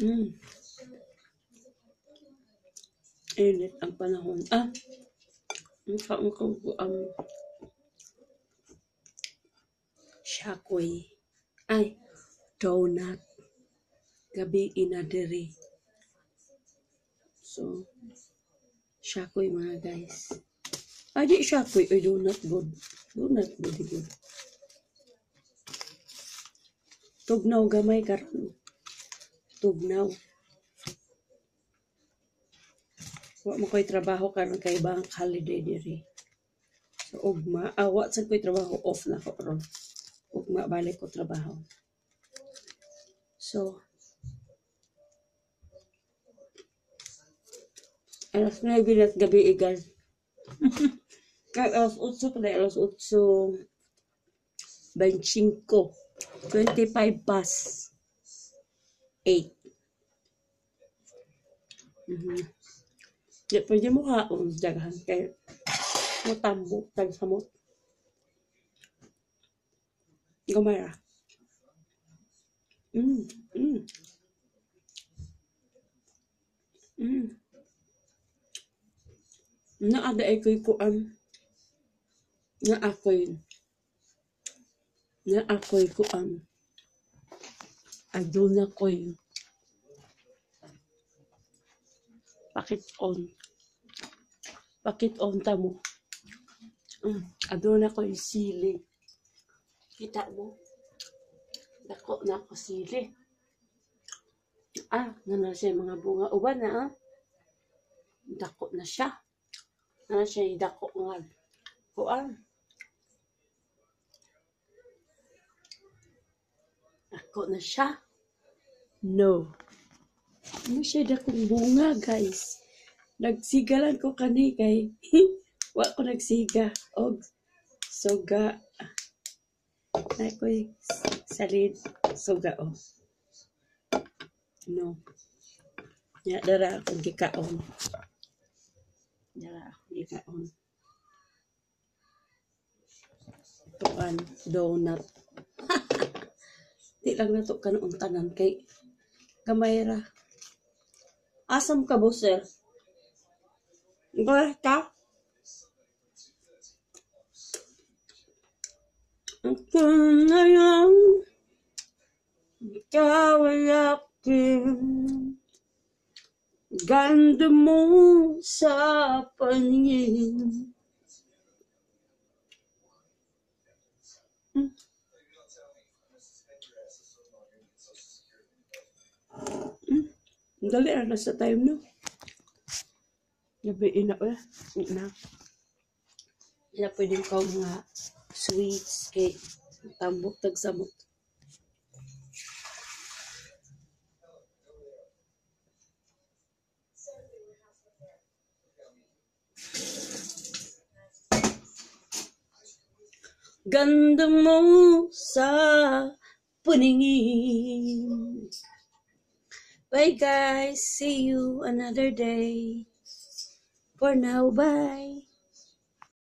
Mm. Init ang panahon. Ah, kaong ko ang shakoy. Ay, donut. Gabi inadiri. So, shakoy mga guys. Ay, di shakoy. Ay, donut good. Donut good. Tugnaw gamay karon. Tugnaw. Wa mo ko'y trabaho karon kay bank holiday diri. So, ugma. Ah, wa sa ko'y trabaho. Off na ko ron. Ugma, balik ko trabaho. So, alas 9 na gabi igal. Kaya alas 8 pala, alas 8 25. 25 past 8. Mhm. Di pwede mo kaon dagahan kay mo tambo tag samot. Mm, mm. Mm. Na ada ay ko'y kuan. Na ako'y na ako'y kuan. Aduna ko'y pakit on. Pakit on ta mo. Mm. Aduna ko'y sili. Kita mo? Dako na ako sili. Ah, na siya yung mga bunga. Uban na ah. Dako na siya. Na siya yung dako nga. Kuan. Dako na siya. No. Ano siya dakong bunga, guys? Nagsigalan ko kani kay wa ko nagsiga og suga. Na ko'y salid suga oh. No. Ya dara akong gikaon. Dara akong gikaon. Tuan donut. Di lang na to kanon tanan kay gamay ra. Asam ka bo sir? Ba ka? Ako na lang ikaw ay akin Ganda mo sa paningin Dali na sa time no. Gabi ina eh. Ina. Ina pwedeng kaw mga sweets kay tambok tagsamot. Ganda mo sa paningin. Bye guys. See you another day. For now, bye.